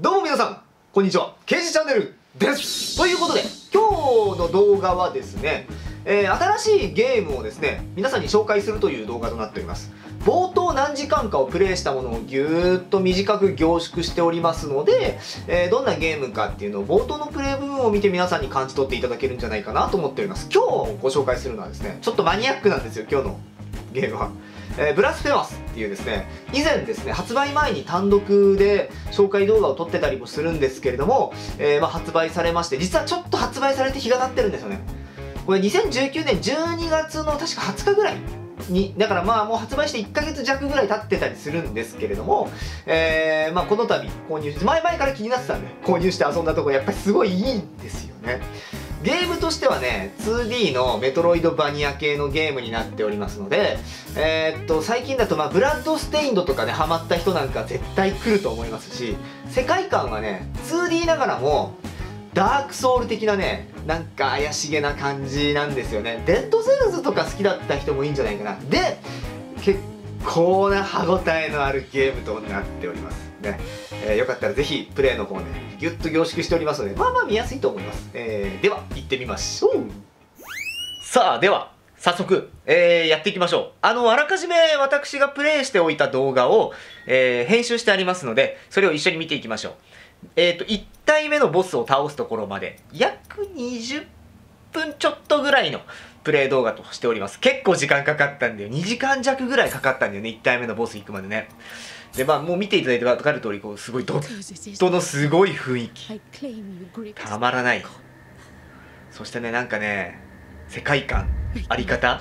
どうも皆さん、こんにちは。刑事チャンネルです。ということで、今日の動画はですね、えー新しいゲームをですね、皆さんに紹介するという動画となっております。冒頭何時間かをプレイしたものをぎゅーっと短く凝縮しておりますので、えーどんなゲームかっていうのを冒頭のプレイ部分を見て皆さんに感じ取っていただけるんじゃないかなと思っております。今日ご紹介するのはですね、ちょっとマニアックなんですよ、今日のゲームは。えーブラスフェマスっていうですね以前ですね発売前に単独で紹介動画を撮ってたりもするんですけれども、えーまあ、発売されまして実はちょっと発売されて日が経ってるんですよね。これ2019年12月の確か20日ぐらいにだからまあもう発売して1ヶ月弱ぐらい経ってたりするんですけれども、えーまあ、この度購入して前々から気になってたんで購入して遊んだとこやっぱりすごいいいんですよね。ゲームとしてはね 2D のメトロイドバニア系のゲームになっておりますのでえーっと最近だとまあブラッドステインドとかねハマった人なんか絶対来ると思いますし世界観はね 2D ながらもダークソウル的なねなんか怪しげな感じなんですよね。デッドセルズとか好きだった人もいいんじゃないかな。で結構な歯応えのあるゲームとなっております。ね、えーよかったらぜひプレイの方ねギュッと凝縮しておりますのでまあまあ見やすいと思います、えーでは行ってみましょう。さあでは早速、えーやっていきましょう。あのあらかじめ私がプレイしておいた動画を、えー編集してありますのでそれを一緒に見ていきましょう。えっ、と1体目のボスを倒すところまで約20分ちょっとぐらいのプレイ動画としております。結構時間かかったんだよ。2時間弱ぐらいかかったんだよね1体目のボス行くまでね。でまあもう見ていただいて分かる通りこうすごいドットのすごい雰囲気。たまらない。そしてねなんかね世界観あり方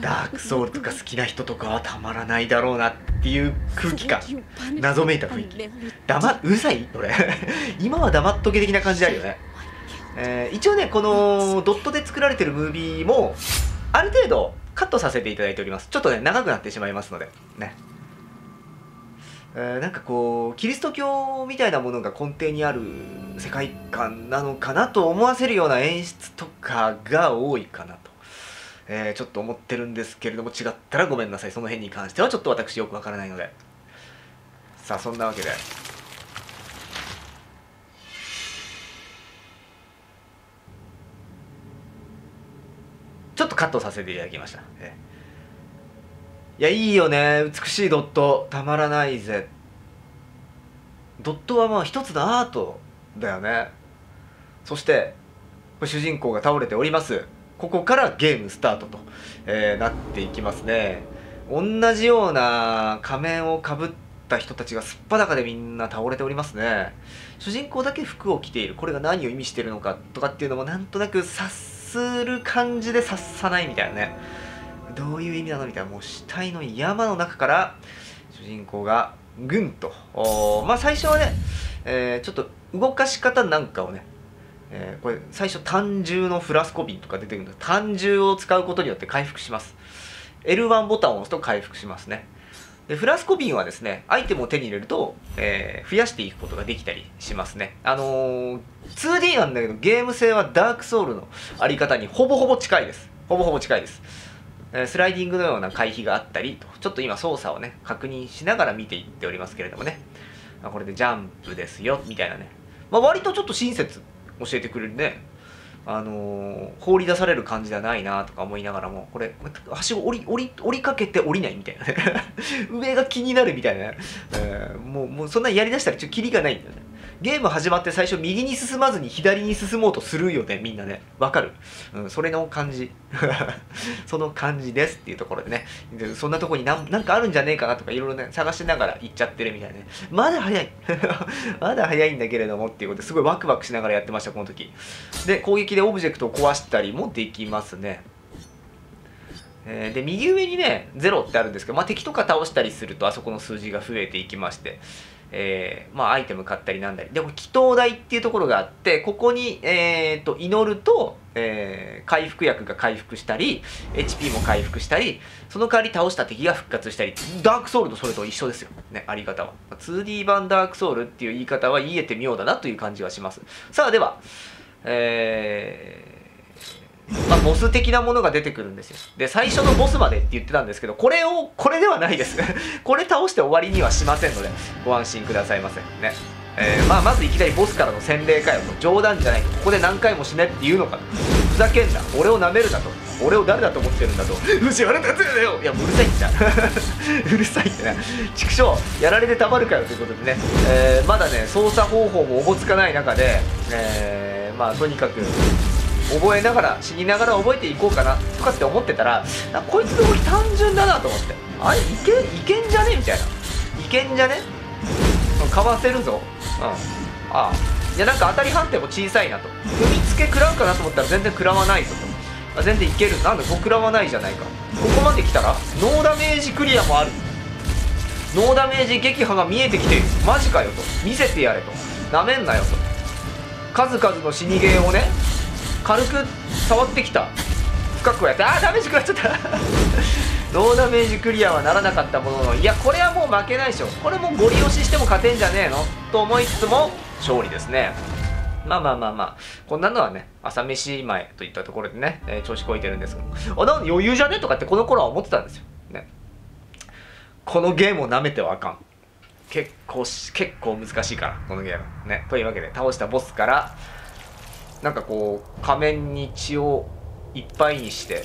ダークソウルとか好きな人とかはたまらないだろうなっていう空気感。謎めいた雰囲気黙うるさい？俺。今は黙っとけ的な感じあるよね、えー一応ねこのドットで作られてるムービーもある程度カットさせていただいております。ちょっとね長くなってしまいますので。ね。えーなんかこうキリスト教みたいなものが根底にある世界観なのかなと思わせるような演出とかが多いかなと、えーちょっと思ってるんですけれども違ったらごめんなさい。その辺に関してはちょっと私よくわからないので。さあそんなわけで。ちょっとカットさせていただきました、えー。いやいいよね。美しいドット。たまらないぜ。ドットはまあ一つのアートだよね。そして主人公が倒れております。ここからゲームスタートと、えーなっていきますね。同じような仮面をかぶった人たちがすっぱだかでみんな倒れておりますね。主人公だけ服を着ている。これが何を意味しているのかとかっていうのもなんとなく察する感じで察さないみたいなね。どういう意味なのみたいなもう死体の山の中から主人公がぐんと。おまあ最初はね、えーちょっと動かし方なんかをね、えーこれ最初単銃のフラスコ瓶とか出てくるんです単銃を使うことによって回復します。L1 ボタンを押すと回復しますね。でフラスコ瓶はですねアイテムを手に入れると、えー増やしていくことができたりしますね。あのー 2D なんだけどゲーム性はダークソウルのあり方にほぼほぼ近いです。ほぼほぼ近いです。スライディングのような回避があったりとちょっと今操作をね確認しながら見ていっておりますけれどもね。これでジャンプですよみたいなね、まあ、割とちょっと親切。教えてくれるね。あの放り出される感じではないなとか思いながらもこれはしご折り折り折りかけて降りないみたいなね。上が気になるみたいなね、えーもうもうそんなやりだしたらちょっとキリがないんだよね。ゲーム始まって最初右に進まずに左に進もうとするよねみんなね。わかる、うん、それの感じ。その感じですっていうところでね。でそんなとこになんかあるんじゃねえかなとかいろいろね探しながら行っちゃってるみたいなね。まだ早い。まだ早いんだけれどもっていうことですごいワクワクしながらやってましたこの時。で攻撃でオブジェクトを壊したりもできますね。えで右上にね0ってあるんですけど、まあ、敵とか倒したりするとあそこの数字が増えていきまして、えーまあ、アイテム買ったりなんだり。でも祈祷台っていうところがあってここに、えー、と祈ると、えー回復薬が回復したり HP も回復したりその代わり倒した敵が復活したりダークソウルとそれと一緒ですよ、ね、あり方は。2D 版ダークソウルっていう言い方は言えて妙だなという感じはします。さあではえーまあ、ボス的なものが出てくるんですよ。で最初のボスまでって言ってたんですけどこれをこれではないです。これ倒して終わりにはしませんのでご安心くださいませね。えーまあ、まずいきなりボスからの洗礼かよと。冗談じゃない。ここで何回も死ねって言うのかと。ふざけんな。俺をなめるなと。俺を誰だと思ってるんだと。藤原達也だよいやうるさいんだうるさいって ね畜生やられてたまるかよということでね、えーまだね操作方法もおぼつかない中で、えーまあとにかく覚えながら死にながら覚えていこうかなとかって思ってたらこいつの動き単純だなと思って。あれいけいけんじゃね？みたいな。いけんじゃね？かわせるぞ。うん。ああ。いやなんか当たり判定も小さいなと。踏みつけ食らうかなと思ったら全然食らわないぞと。全然いける。なんだこ食らわないじゃないか。ここまで来たらノーダメージクリアもある。ノーダメージ撃破が見えてきている。マジかよと。見せてやれと。なめんなよと。数々の死にゲーをね軽く触ってきた。深くやってあーダメージ食らっちゃった。ノーダメージクリアはならなかったもののいやこれはもう負けないでしょ。これもゴリ押ししても勝てんじゃねえの。と思いつつも勝利ですね。まあまあまあまあ。こんなのはね朝飯前といったところでね、えー調子こいてるんですけど。あなん余裕じゃね？とかってこの頃は思ってたんですよ。ね。このゲームを舐めてはあかん。結構し結構難しいからこのゲーム。ね。というわけで倒したボスからなんかこう仮面に血をいっぱいにして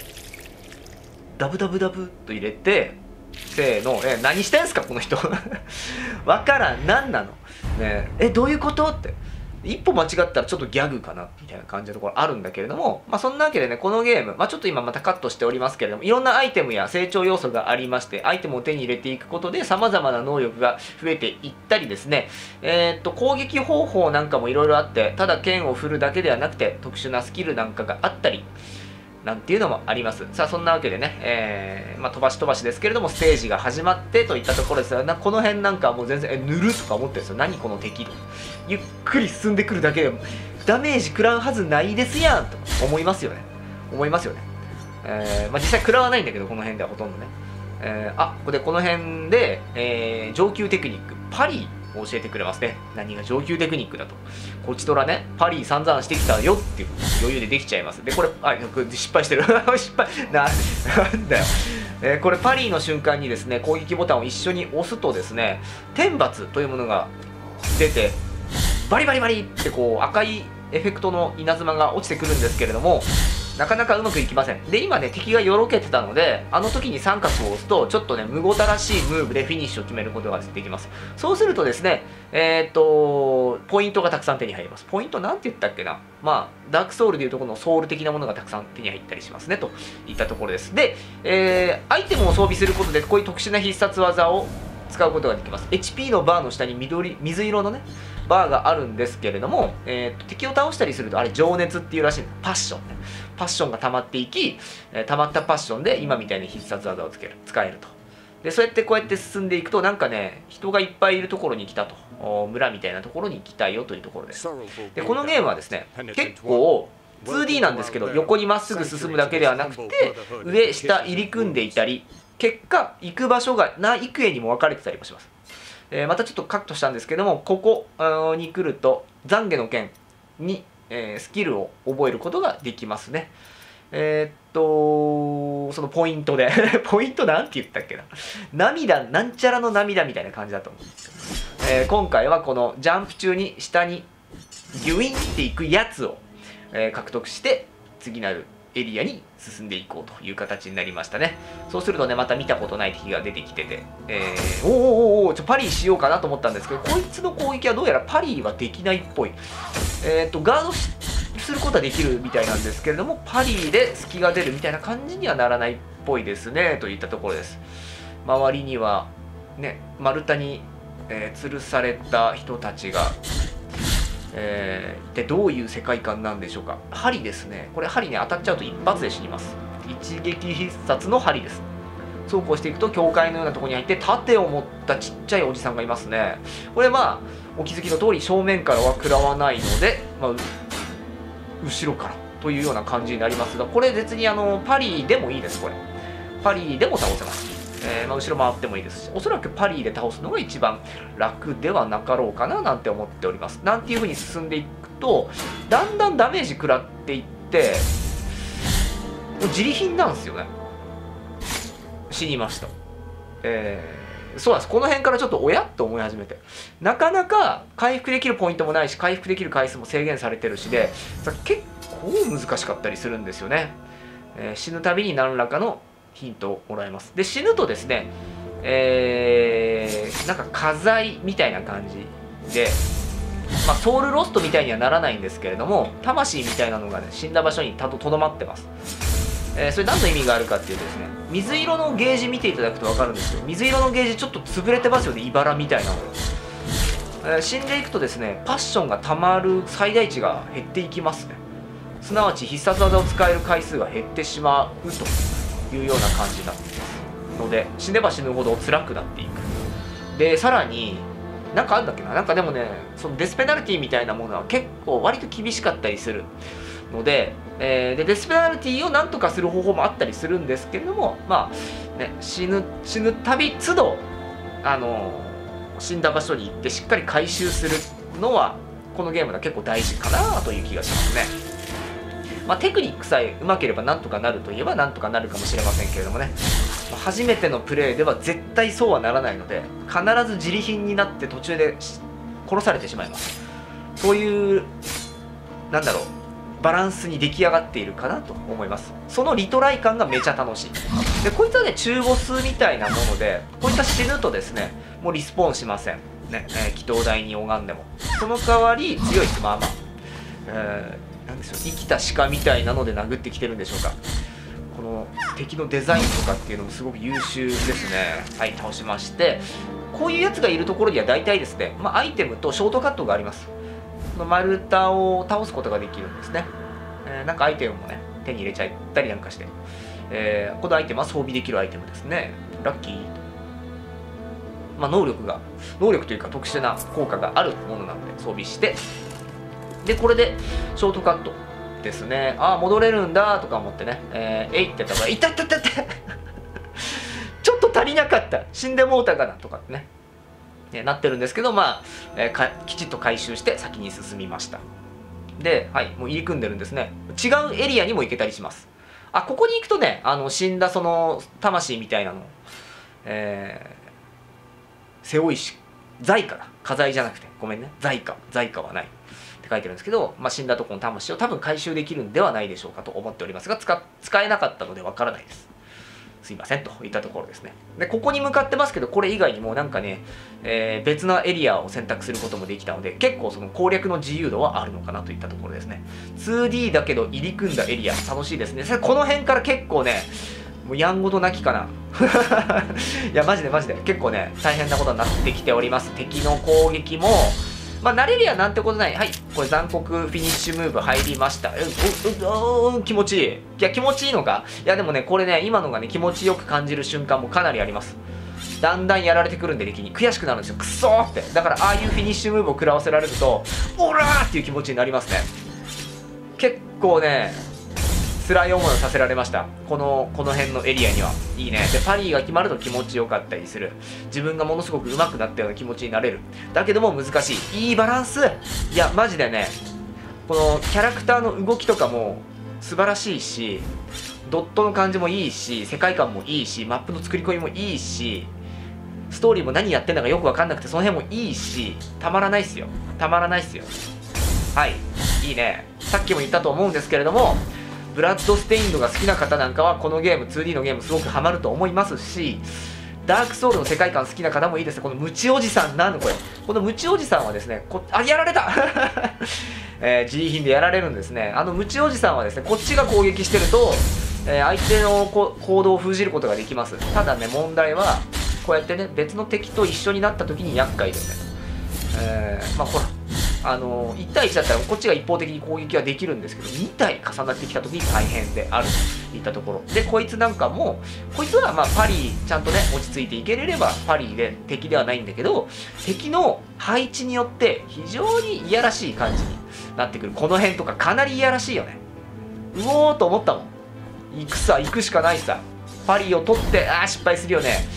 ダブダブダブと入れてせーのえ何してんすかこの人。わからん何なの。ねえどういうことって。一歩間違ったらちょっとギャグかなみたいな感じのところあるんだけれども、まあ、そんなわけでねこのゲーム、まあ、ちょっと今またカットしておりますけれどもいろんなアイテムや成長要素がありましてアイテムを手に入れていくことでさまざまな能力が増えていったりですね。えーっと攻撃方法なんかもいろいろあってただ剣を振るだけではなくて特殊なスキルなんかがあったりなんていうのもあります。さあ、そんなわけでね、えーまあ、飛ばし飛ばしですけれども、ステージが始まってといったところですよ。なこの辺なんかもう全然、え、塗るとか思ってるんですよ。何この敵と。ゆっくり進んでくるだけで、ダメージ食らうはずないですやんと思いますよね。思いますよね。えーまあ、実際食らわないんだけど、この辺ではほとんどね。えーあ、ここでこの辺で、えー上級テクニック、パリ教えてくれますね。何が上級テクニックだと。こちとらね、パリ散々してきたよっていう余裕でできちゃいます。で、これ、あ、失敗してる。失敗。な、なんだよ。えーこれ、パリの瞬間にですね、攻撃ボタンを一緒に押すとですね、天罰というものが出て、バリバリバリってこう赤いエフェクトの稲妻が落ちてくるんですけれども、なかなかうまくいきません。で、今ね、敵がよろけてたので、あの時に三角を押すと、ちょっとね、むごたらしいムーブでフィニッシュを決めることができます。そうするとですね、えーっと、ポイントがたくさん手に入ります。ポイントなんて言ったっけな？まあ、ダークソウルでいうとこのソウル的なものがたくさん手に入ったりしますね、といったところです。で、えーアイテムを装備することで、こういう特殊な必殺技を使うことができます。HP のバーの下に緑、水色のね、バーがあるんですけれども、えーと敵を倒したりするとあれ情熱っていうらしいんですパッションね。パッションが溜まっていき、えー溜まったパッションで今みたいに必殺技をつける。使えると。でそうやってこうやって進んでいくとなんかね人がいっぱいいるところに来たと。お村みたいなところに来たよというところです。でこのゲームはですね結構 2D なんですけど横にまっすぐ進むだけではなくて上下入り組んでいたり結果行く場所がな幾重にも分かれてたりもしますえーまたちょっとカットしたんですけどもここに来ると懺悔の剣に、えースキルを覚えることができますね。えーっとそのポイントで。ポイントなんて言ったっけな。涙なんちゃらの涙みたいな感じだと思うんですよ、えー今回はこのジャンプ中に下にギュインっていくやつを、えー獲得して次なるエリアに進んでいこうという形になりましたね。そうするとねまた見たことない敵が出てきてて、えー、おーおーおーおちょパリーしようかなと思ったんですけどこいつの攻撃はどうやらパリーはできないっぽい。えっ、とガードすることはできるみたいなんですけれどもパリーで隙が出るみたいな感じにはならないっぽいですねといったところです。周りにはね丸太に、えー吊るされた人たちがえー、でどういう世界観なんでしょうか？針ですね。これ針ね当たっちゃうと一発で死にます。一撃必殺の針です。そうこうしていくと教会のようなとこに入って盾を持ったちっちゃいおじさんがいますね。これまあお気づきの通り正面からは食らわないので、まあ、後ろからというような感じになりますがこれ別にあのパリでもいいですこれ。パリでも倒せます、まあ、後ろ回ってもいいですしおそらくパリで倒すのが一番楽ではなかろうかななんて思っております。なんていう風に進んでいくとだんだんダメージ食らっていってもう自利品なんですよね。死にました。えーそうなんです。この辺からちょっと親と思い始めて。なかなか回復できるポイントもないし回復できる回数も制限されてるしで結構難しかったりするんですよね、えー、死ぬたびに何らかのヒントをもらえます。で死ぬとですねえー、なんか家財みたいな感じでまあ、ソウルロストみたいにはならないんですけれども魂みたいなのがね死んだ場所にたととどまってます。えー、それ何の意味があるかっていうとですね水色のゲージ見ていただくと分かるんですけど水色のゲージちょっと潰れてますよね茨みたいなの、えー、死んでいくとですねパッションがたまる最大値が減っていきますね。すなわち必殺技を使える回数が減ってしまうと。いうような感じなので死ねば死ぬほど辛くなっていく。でさらになんかあるんだっけな？なんかでもねそのデスペナルティみたいなものは結構割と厳しかったりする。のでえー、でデスペナルティをなんとかする方法もあったりするんですけれどもまあね死ぬ死ぬたび都度あの死んだ場所に行ってしっかり回収するのはこのゲームでは結構大事かなという気がしますね。まあ、テクニックさえうまければなんとかなるといえばなんとかなるかもしれませんけれどもね、初めてのプレイでは絶対そうはならないので必ず自利品になって途中で殺されてしまいますそういうなんだろうバランスに出来上がっているかなと思います。そのリトライ感がめちゃ楽しい。でこいつはね中ボスみたいなものでこういつは死ぬとですねもうリスポーンしません。ね、えー、祈祷台に拝んでも。その代わり強いですまあまあ、えー、んでしょう生きた鹿みたいなので殴ってきてるんでしょうか。この敵のデザインとかっていうのもすごく優秀ですね。はい倒しましてこういうやつがいるところには大体ですね、まあ、アイテムとショートカットがあります。この丸太を倒すことができるんですね、えー、なんかアイテムもね手に入れちゃったりなんかして、えー、このアイテムは装備できるアイテムですね。ラッキーまあ、能力が能力というか特殊な効果があるものなので装備して。でこれでショートカットですねああ戻れるんだとか思ってねえー、えいってやったら「いたいたたいた ちょっと足りなかった死んでもうたかな」とかってねね、なってるんですけど、まあ、えー、きちっと回収して先に進みました。で、はい、もう入り組んでるんですね。違うエリアにも行けたりします。あ、ここに行くとね、あの死んだその魂みたいなの、えー、背負いし、財かだ。家財じゃなくて、ごめんね。財か。財かはない。って書いてるんですけど、まあ、死んだとこの魂を多分回収できるんではないでしょうかと思っておりますが、使使えなかったのでわからないです。すいませんといったところですね。で、ここに向かってますけど、これ以外にもなんかね、えー、別なエリアを選択することもできたので、結構その攻略の自由度はあるのかなといったところですね。2D だけど入り組んだエリア、楽しいですね。この辺から結構ね、もうやんごとなきかな。いや、マジでマジで。結構ね、大変なことになってきております。敵の攻撃も、まあ、慣れりゃなんてことない。はい。これ残酷フィニッシュムーブ入りました。う、う、う、気持ちいい。いや、気持ちいいのか？いや、でもね、これね、今のがね、気持ちよく感じる瞬間もかなりあります。だんだんやられてくるんで、敵に。悔しくなるんですよ。くそーって。だから、ああいうフィニッシュムーブを食らわせられると、オラーっていう気持ちになりますね。結構ね、辛い思いをさせられました。このこの辺のエリアには。いいね。でパリーが決まると気持ちよかったりする。自分がものすごく上手くなったような気持ちになれる。だけども難しい。いいバランス。いやマジでねこのキャラクターの動きとかも素晴らしいしドットの感じもいいし世界観もいいしマップの作り込みもいいしストーリーも何やってんだかよく分かんなくてその辺もいいしたまらないっすよ。たまらないっすよ。はい。いいね。さっきも言ったと思うんですけれどもブラッドステインドが好きな方なんかはこのゲーム 2D のゲームすごくハマると思いますしダークソウルの世界観好きな方もいいです。このムチおじさんなんこれ。このムチおじさんはですねこあやられた! えー、自利品でやられるんですね。あのムチおじさんはですねこっちが攻撃してると、えー、相手の行動を封じることができます。ただね問題はこうやってね別の敵と一緒になった時に厄介ですね。えー、まあほらあの1対1だったらこっちが一方的に攻撃はできるんですけど2体重なってきた時に大変であるといったところ。でこいつなんかもこいつはまあパリちゃんとね落ち着いていけれればパリで敵ではないんだけど敵の配置によって非常にいやらしい感じになってくる。この辺とかかなりいやらしいよね。うおーと思ったもん。行くさ行くしかないさ。パリを取ってああ失敗するよね。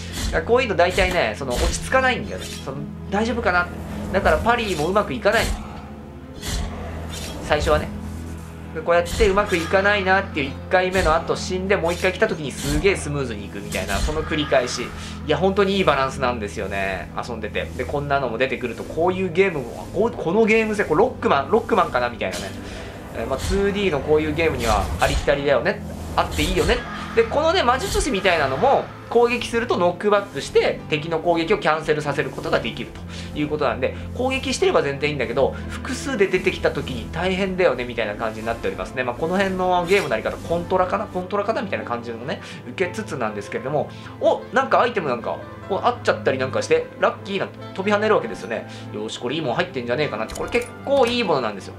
こういうの大体ねその落ち着かないんだよね。その大丈夫かなだからパリもうまくいかない。最初はね。こうやってうまくいかないなっていう1回目の後死んでもう1回来た時にすげえスムーズにいくみたいなその繰り返し。いや本当にいいバランスなんですよね。遊んでて。でこんなのも出てくるとこういうゲームここのゲーム性これロックマンロックマンかなみたいなね、えーまあ、2D のこういうゲームにはありきたりだよね。あっていいよね。でこのね魔術師みたいなのも攻撃するとノックバックして敵の攻撃をキャンセルさせることができると。いうことなんで攻撃してれば全然いいんだけど複数で出てきた時に大変だよねみたいな感じになっておりますね、まあ、この辺のゲームのあり方コントラかな？コントラかな？みたいな感じのね受けつつなんですけれどもおなんかアイテムなんかあっちゃったりなんかしてラッキーな飛び跳ねるわけですよね。よしこれいいもん入ってんじゃねえかなって。これ結構いいものなんですよ。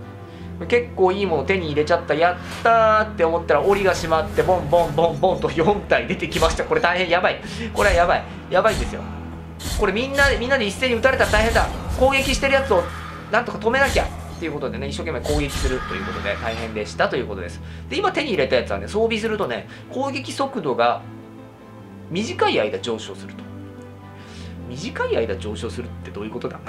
結構いいもの手に入れちゃったやったーって思ったら檻が閉まってボンボンボンボンと4体出てきました。これ大変やばい。これはやばい。やばいんですよ。これみんなでみんなで一斉に撃たれたら大変だ。攻撃してるやつをなんとか止めなきゃっていうことでね一生懸命攻撃するということで大変でしたということです。で今手に入れたやつはね装備するとね攻撃速度が短い間上昇すると。短い間上昇するってどういうことだ？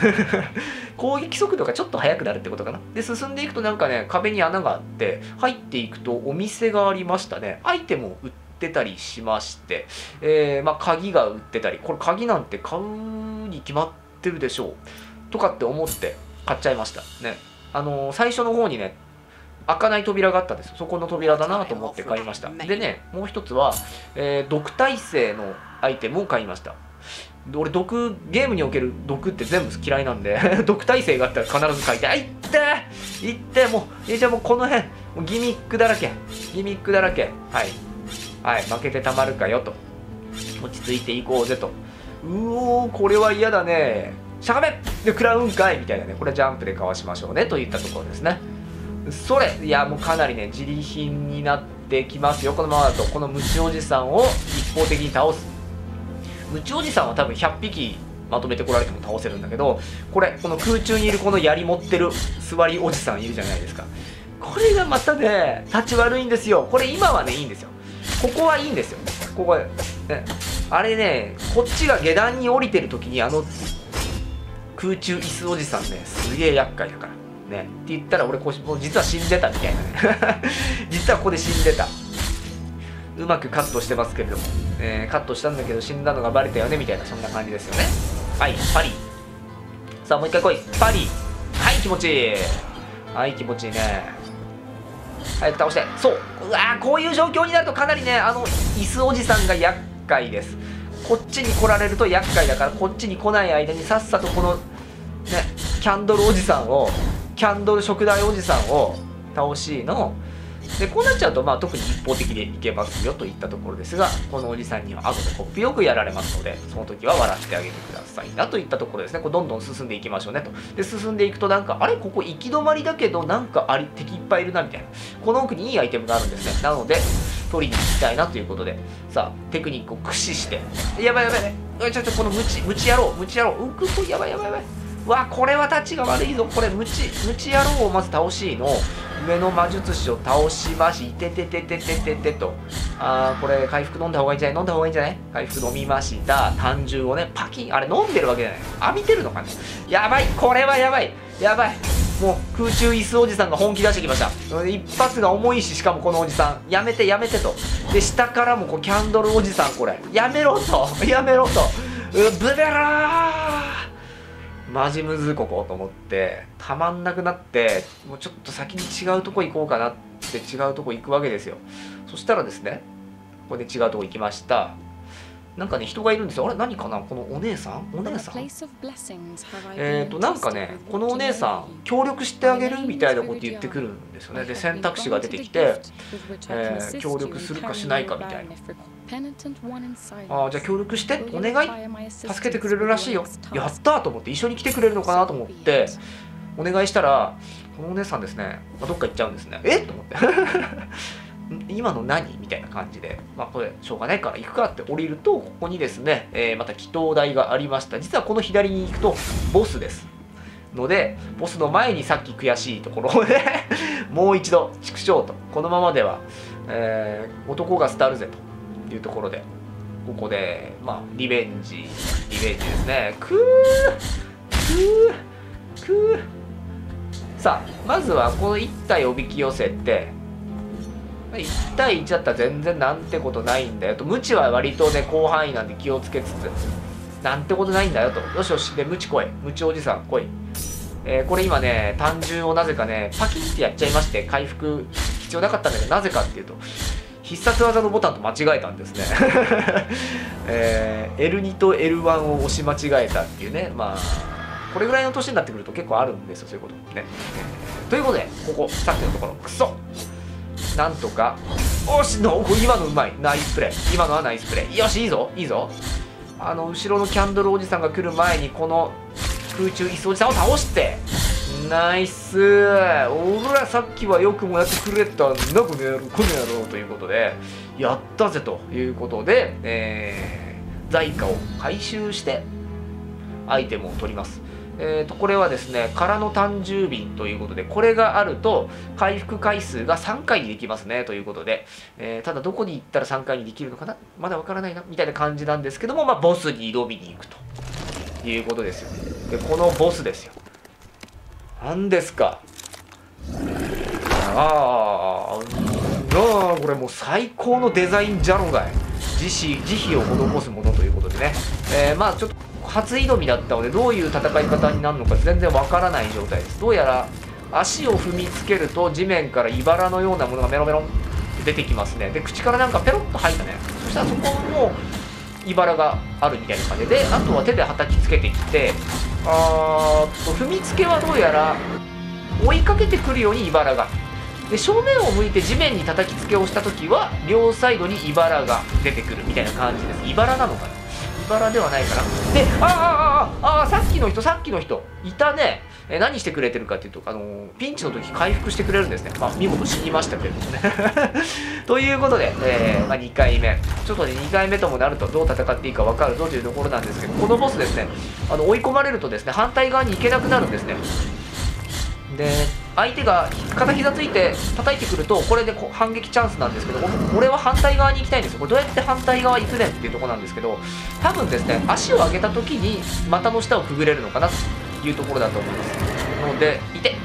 攻撃速度がちょっと速くなるってことかな？で進んでいくとなんかね壁に穴があって入っていくとお店がありましたね。アイテムを売ってたりしまして、えー、まあ鍵が売ってたりこれ鍵なんて買うに決まってるでしょう。とかって思って買っちゃいました。ね。あのー最初の方にね開かない扉があったんですそこの扉だなと思って買いました。でねもう一つは、えー毒耐性のアイテムを買いました。俺毒ゲームにおける毒って全部嫌いなんで 毒耐性があったら必ず書いてあいっていってもうじゃもうこの辺もうギミックだらけギミックだらけ。はい。はい負けてたまるかよと。落ち着いていこうぜと。うおーこれは嫌だね。しゃがめで食らうんかいみたいなね。これジャンプでかわしましょうねといったところですね。それいやもうかなりね自利品になってきますよ。このままだとこのムチおじさんを一方的に倒す。ムチおじさんは多分100匹まとめてこられても倒せるんだけどこれこの空中にいるこの槍持ってる座りおじさんいるじゃないですか。これがまたね立ち悪いんですよ。これ今はねいいんですよ。ここはいいんですよ。ここねあれねこっちが下段に降りてる時にあの空中椅子おじさんねすげえ厄介だから。ね。って言ったら俺こもう実は死んでたみたいなね。実はここで死んでた。うまくカットしてますけれども、えーカットしたんだけど死んだのがバレたよねみたいなそんな感じですよね。はいパリ。さあもう一回来い。パリ。はい気持ちいい。はい気持ちいいね。早く倒して。そう。うわーこういう状況になるとかなりねあの椅子おじさんが厄介です。こっちに来られると厄介だからこっちに来ない間にさっさとこのねキャンドルおじさんをキャンドル食材おじさんを倒しのでこうなっちゃうと、まあ、特に一方的でいけますよといったところですがこのおじさんには顎でこっぴよくやられますのでその時は笑ってあげてくださいなといったところですね。これどんどん進んでいきましょうねと。で進んでいくとなんかあれここ行き止まりだけどなんかあり敵いっぱいいるなみたいな。この奥にいいアイテムがあるんですね。なので取りに行きたいなということで。さあテクニックを駆使して。やばいやばい。やばいちょっとこのムチムチ野郎ムチ野郎。ううんくっやばいやばいやばい。わこれはタチが悪いぞ。これムチムチ野郎をまず倒しの。上の魔術師を倒しましいてててててててと。あーこれ回復飲んだ方がいいんじゃない？飲んだ方がいいんじゃない？回復飲みまし。た単純をねパキンあれ飲んでるわけじゃない。浴びてるのかね？やばいこれはやばい。やばい。もう空中椅子おじさんが本気出してきました。一発が重いししかもこのおじさん。やめてやめてと。で下からもこうキャンドルおじさんこれ。やめろとやめろと。うブレラーマジムズここと思ってたまんなくなってもうちょっと先に違うとこ行こうかなって違うとこ行くわけですよ。そしたらですねここで違うとこ行きました。なんかね人がいるんですよ。あれ何かな？このお姉さん？お姉さん？えーとなんかねこのお姉さん協力してあげるみたいなこと言ってくるんですよね。で選択肢が出てきて、えー協力するかしないかみたいなあーじゃあ協力してお願い？助けてくれるらしいよ。やったーと思って一緒に来てくれるのかなと思ってお願いしたらこのお姉さんですね、まあ、どっか行っちゃうんですね。え？っと思って。ん 今の何？みたいな感じで、まあ、これしょうがないから行くかって降りるとここにですね、えーまた祈祷台がありました。実はこの左に行くとボスです。のでボスの前にさっき悔しいところをね もう一度畜生と。このままでは、えー男が廃るぜとていうところでここでまあリベンジリベンジですね。くーくーくー。さあまずはこの1体おびき寄せて1対1だったら全然なんてことないんだよと。無知は割とね広範囲なんで気をつけつつなんてことないんだよと。よしよしで無知来い。無知おじさん来い。えー、これ今ね単純をなぜかねパキッてやっちゃいまして回復必要なかったんだけどなぜかっていうと必殺技のボタンと間違えたんですね、えー、L2 と L1 を押し間違えたっていうねまあこれぐらいの年になってくると結構あるんですよそういうことね、えー、ということでここさっきのところクソ。なんとかおしの今のうまい。ナイスプレー今のはナイスプレーよしいいぞ。いいぞ。あの後ろのキャンドルおじさんが来る前にこの空中椅子おじさんを倒してナイス。俺らさっきはよくもやってくれたんだこの野郎この野郎ということでやったぜということで、えー、財貨を回収してアイテムを取ります。えー、とこれはですね空の単重瓶ということでこれがあると回復回数が3回にできますねということで、えー、ただどこに行ったら3回にできるのかなまだわからないなみたいな感じなんですけども、まあ、ボスに挑みに行くということですよ。でこのボスですよ。何ですか？ああこれもう最高のデザインじゃろがい。慈悲慈悲を施すものということでね、えー、まあちょっと初挑みだったのでどういう戦い方になるのか全然わからない状態です。どうやら足を踏みつけると地面から茨のようなものがメロメロって出てきますね。で口からなんかペロッと入ったねそしたらそこも茨があるみたいな感じであとは手で叩きつけてきてあーと踏みつけはどうやら追いかけてくるように茨が。で正面を向いて地面に叩きつけをした時は両サイドに茨が出てくるみたいな感じです。茨なのかな？柄ではないかなでああああさっきの人さっきの人いたね。え何してくれてるかっていうとあのピンチの時回復してくれるんですね。まあ見事死にましたけれどもね。ということで、えー、まあ、2回目。ちょっとね2回目ともなるとどう戦っていいか分かるぞというところなんですけどこのボスですねあの追い込まれるとですね反対側に行けなくなるんですね。で相手が片膝ついて叩いてくるとこれで反撃チャンスなんですけど俺は反対側に行きたいんですよ。これどうやって反対側行くねんっていうとこなんですけど多分ですね足を上げた時に股の下をくぐれるのかなというところだと思います。のでいて。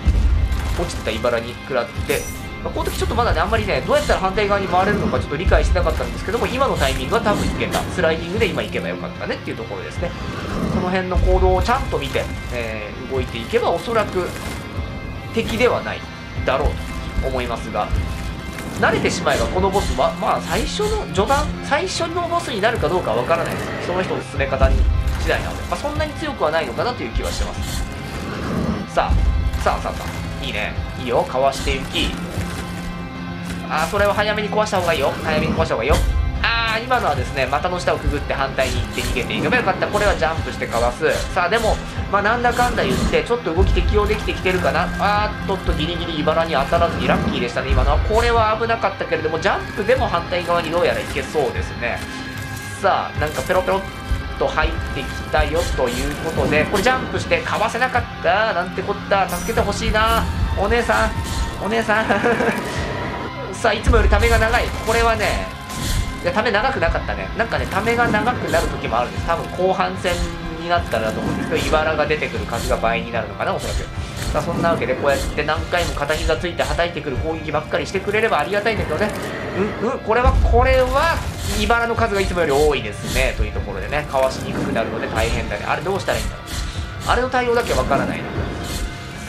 落ちてた茨に食らって、まあ、この時ちょっとまだねあんまりねどうやったら反対側に回れるのかちょっと理解してなかったんですけども今のタイミングは多分いけた。スライディングで今行けばよかったねっていうところですね。この辺の行動をちゃんと見て、えー、動いていけばおそらく敵ではないだろうと思いますが慣れてしまえばこのボスはまあ最初の序盤最初のボスになるかどうかは分からないです。その人の進め方に次第なので、まあ、そんなに強くはないのかなという気はしてます。さあさあさあさあ。いいね。いいよ。かわしていき。ああそれは早めに壊した方がいいよ。早めに壊した方がいいよ。あ今のはですね股の下をくぐって反対に行って逃げていけばよかった。これはジャンプしてかわす。さあでもまあなんだかんだ言ってちょっと動き適応できてきてるかな。あーっとっとギリギリ茨に当たらずにラッキーでしたね今のは。これは危なかったけれどもジャンプでも反対側にどうやらいけそうですね。さあなんかペロペロっと入ってきたよということでこれジャンプしてかわせなかった。なんてこった。助けてほしいな。お姉さん。お姉さん。さあいつもよりためが長い。これはねいやため長くなかったね。なんかねためが長くなる時もあるんです。多分後半戦になったらだと思うんですけど茨が出てくる数が倍になるのかなおそらく。さあそんなわけでこうやって何回も片膝ついてはたいてくる攻撃ばっかりしてくれればありがたいんだけどね。うんうんこれはこれは茨の数がいつもより多いですね。というところでね。かわしにくくなるので大変だね。あれどうしたらいいんだろう。あれの対応だけわからないな。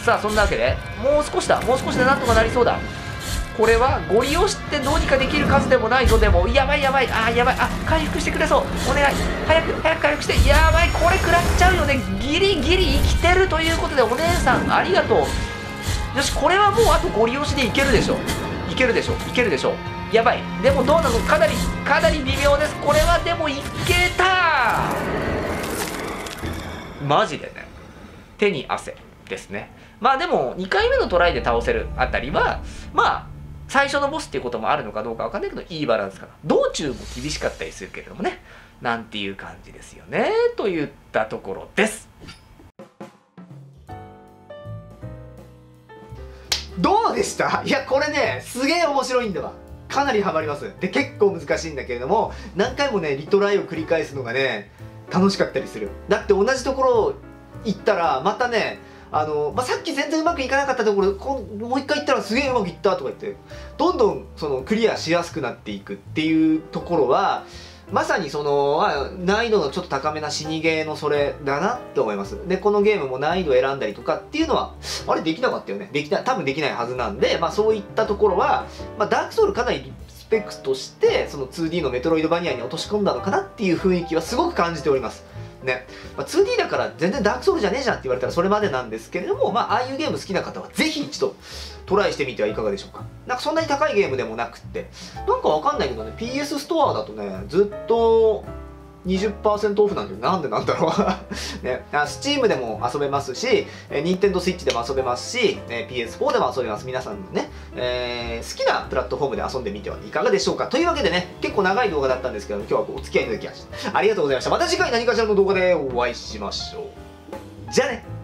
さあそんなわけでもう少しだ。もう少しでなんとかなりそうだ。これはご利用してどうにかできる数でもないぞでもやばいやばいあやばいあ回復してくれそう。お願い。早く早く回復して。やばいこれ食らっちゃうよね。ギリギリ生きてるということでお姉さんありがとう。よしこれはもうあとご利用しでいけるでしょいけるでしょいけるでしょやばい。でもどうなの？かなりかなり微妙です。これはでもいけたマジでね。手に汗ですね。まあでも2回目のトライで倒せるあたりはまあ最初のボスっていうこともあるのかどうかわかんないけどいいバランスかな。道中も厳しかったりするけれどもね。なんていう感じですよね。といったところです。どうでした？いやこれねすげえ面白いんだわ。かなりハマります。で結構難しいんだけれども何回もねリトライを繰り返すのがね楽しかったりする。だって同じところ行ったらまたねあの、まあ、さっき全然うまくいかなかったところこもう一回言ったらすげえうまくいったとか言ってどんどんそのクリアしやすくなっていくっていうところはまさにその難易度のちょっと高めな死にゲーのそれだなって思います。でこのゲームも難易度選んだりとかっていうのはあれできなかったよね。できた多分できないはずなんで、まあ、そういったところは、まあ、ダークソウルかなりスペックとしてその 2D のメトロイドバニアに落とし込んだのかなっていう雰囲気はすごく感じております。ね、まあ、2D だから全然ダークソウルじゃねえじゃんって言われたらそれまでなんですけれども、まあ、ああいうゲーム好きな方はぜひ一度トライしてみてはいかがでしょうか。なんかそんなに高いゲームでもなくって。なんかわかんないけどね PS ストアだとねずっと20%オフなんでなんでなんだろう ね、Steam でも遊べますし、え Nintendo Switch でも遊べますし、え PS4 でも遊べます。皆さんね、えー、好きなプラットフォームで遊んでみてはいかがでしょうか。というわけでね、結構長い動画だったんですけど、今日はお付き合いいただきました。ありがとうございました。また次回何かしらの動画でお会いしましょう。じゃあね